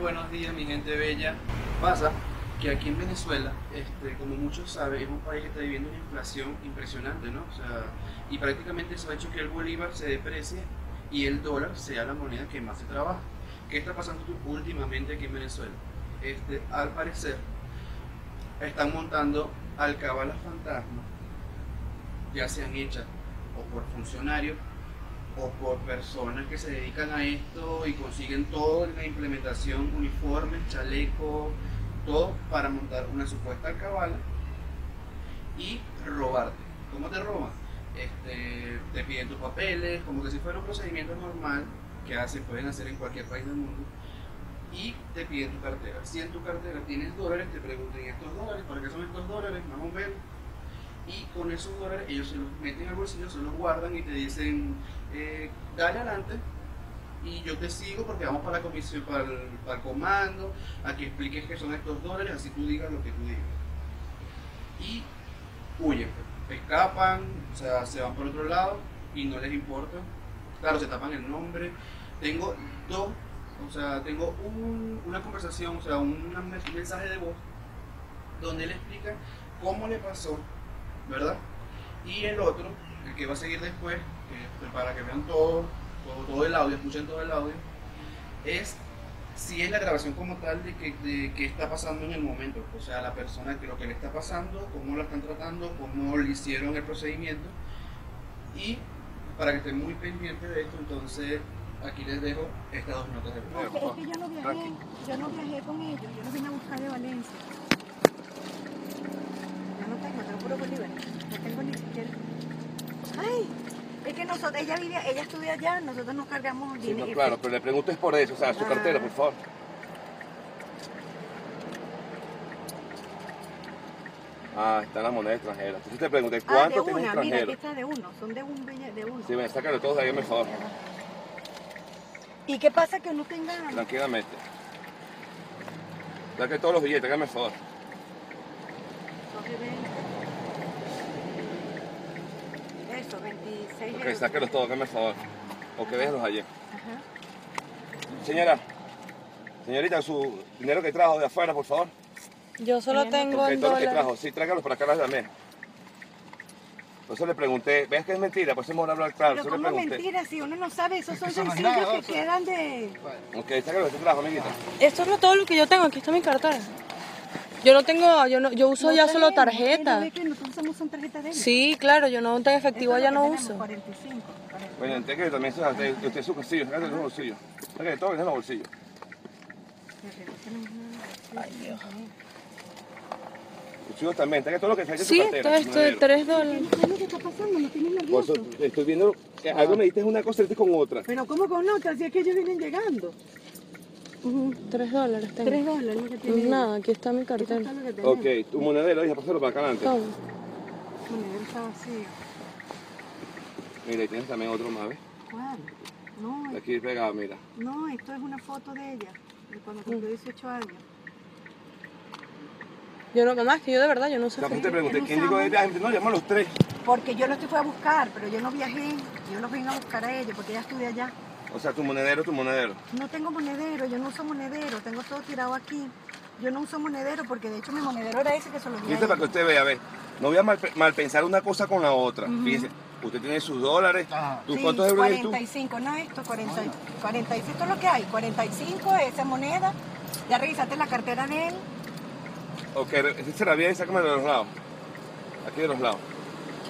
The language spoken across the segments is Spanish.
buenos días, mi gente bella. Pasa que aquí en Venezuela, este, como muchos saben, es un país que está viviendo una inflación impresionante, ¿no? O sea, y prácticamente eso ha hecho que el bolívar se deprecie y el dólar sea la moneda que más se trabaja. ¿Qué está pasando últimamente aquí en Venezuela? Este, al parecer, están montando alcabalas fantasmas, ya sean hechas o por funcionarios o por personas que se dedican a esto y consiguen toda la implementación, uniformes, chalecos, todo para montar una supuesta alcabala y robarte. ¿Cómo te roban? Este, te piden tus papeles, como que si fuera un procedimiento normal que hacen, pueden hacer en cualquier país del mundo, y te piden tu cartera. Si en tu cartera tienes dólares, te preguntan estos dólares, ¿para qué son estos dólares? Vamos a ver. Y con esos dólares ellos se los meten al bolsillo, se los guardan y te dicen, eh, dale adelante y yo te sigo porque vamos para la comisión, para el, para el comando, a que expliques qué son estos dólares, así tú digas lo que tú digas. Y huyen, escapan, o sea, se van por otro lado y no les importa. Claro, se tapan el nombre. Tengo dos, o sea, tengo un- una conversación, o sea, un mensaje de voz donde él explica cómo le pasó, ¿verdad? Y el otro, el que va a seguir después, que- para que vean todo, todo, todo el audio, escuchen todo el audio, es si es la grabación como tal de que de qué está pasando en el momento, o sea, la persona que lo que le está pasando, cómo la están tratando, cómo le hicieron el procedimiento y para que estén muy pendientes de esto, entonces aquí les dejo estas dos notas de voz. Es que, es que yo no viajé, yo no viajé con ellos, yo los vine a buscar de Valencia. Yo no tengo, tengo puro Bolívar. No tengo ni siquiera. Ay, es que nosotros, ella vivía, ella estudia allá, nosotros nos cargamos dinero. Sí, no, claro, pero le pregunto es por eso, o sea, su ah. cartera, por favor. Ah, están las monedas extranjeras. Entonces te pregunté ah, cuánto ah, tiene extranjero. Mira, aquí está de uno, son de un de uno. Sí, bueno, sácalo todos de ahí mejor. ¿Y qué pasa que no tenga? Tranquilamente. Saque todos los billetes, que es mejor. 6 euros. Ok, sáquelos todos, hágame el favor. O que déjenlos allí. Ajá. Señora, señorita, su dinero que trajo de afuera, por favor. Yo solo tengo Ok, todo lo que trajo. Sí, tráigalos para acá las también. Entonces le pregunté, veas que es mentira, pues hemos hablado claro. Cómo pregunté. mentira, si uno no sabe, esos son sencillos que quedan de... Ok, sácalo que trajo, amiguita. Esto es todo lo que yo tengo. Aquí está mi cartera. Yo no tengo, yo no, yo uso No ya solo bien, tarjeta. ¿no ve que Nosotros usamos son tarjetas de? Sí, claro, yo no tengo efectivo, Esto ya no uso. 45. 45. Bueno, entiendo que también se usted, usted su bolsillo, de los bolsillos. Sácate todo en los bolsillos. Ay, Dios. También, sácate todo lo que trajiste en Sí, todo cartera. esto de 3 dólares. ¿Qué estoy viendo, que algo me diste una cosa y con otra. Pero ¿cómo con otra? Si es que ellos vienen llegando. 3 dólares tengo. 3 dólares lo que tienen. Nada, aquí está mi es cartera. todo lo que tenemos. Ok, tu monedero, hija, pásalo para acá adelante. Toma. Monedero está vacío. Mira, y tienes también otro más, ¿ves? ¿Cuál? No, Aquí pegado, mira. no, esto es una foto de ella, de cuando cumplió 18 años. Yo no, mamá, es que yo de verdad, yo no sé. También qué- te pregunté, no ¿quién dijo de viaje? No, llama a los tres. Porque yo los fui a buscar, pero yo no viajé. Yo los vine a buscar a ellos porque ella estudia allá. O sea, tu monedero, tu monedero. No tengo monedero, yo no uso monedero, tengo todo tirado aquí. Yo no uso monedero porque de hecho mi monedero era ese que se lo di a Fíjese para que usted vea, ve. No voy a mal, mal pensar una cosa con la otra. Fíjese, usted tiene sus dólares. Ajá. ¿Tú Sí, cuántos euros tienes tú? 45, no esto, 40, 45 esto es lo que hay, 45 esa moneda. Ya revisaste la cartera de él. Ok, ese será bien, sácame de los lados. Aquí de los lados.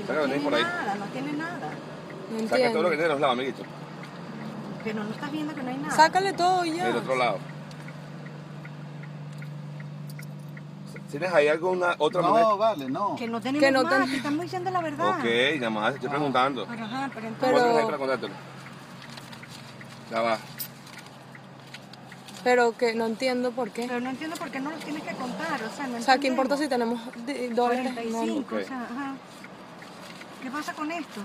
no tiene por ahí. nada, no tiene nada. No Saca todo lo que tiene de los lados, amiguito. Pero no estás viendo que no hay nada. Sácale todo y ya. Del otro lado. ¿Tienes ahí alguna otra No, moneda? vale, no. Que no tenemos Que no más, ten- te estamos diciendo la verdad. Ok, nada más, estoy preguntando. Pero, ajá, pero entonces... ¿Cuánto Pero- tienes ahí para contártelo? Ya va. Pero que no entiendo por qué. Pero no entiendo por qué no los tienes que contar, o sea, no O sea, ¿qué importa si tenemos dólares? No, no. 45, Ok. o sea, ajá. ¿Qué pasa con esto?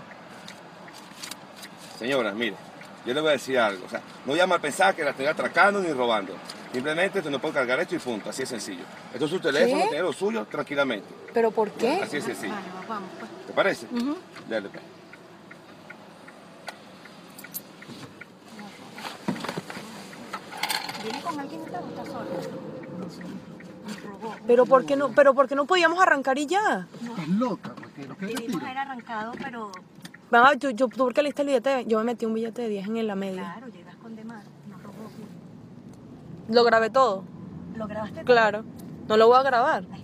Señora, mire, yo le voy a decir algo. O sea, no voy a mal pensar que la estoy atracando ni robando. Simplemente usted no puede cargar esto y punto. Así es sencillo. Esto es su teléfono, tiene lo suyo tranquilamente. ¿Pero por qué? Así es sencillo. Vale, vamos, pues. ¿Te parece? Dale, pues. ¿Viene con alguien esta o está? No robó. Pero ¿por qué no, pero por qué no podíamos arrancar y ya? Estás loca, porque lo que ir arrancado, pero Mamá, yo, yo, tú porque le diste el billete, de- yo me metí un billete de 10 en la media. claro, llegas con demás. Nos robó. Lo grabé todo. ¿Lo grabaste? Claro. No lo voy a grabar. Ay,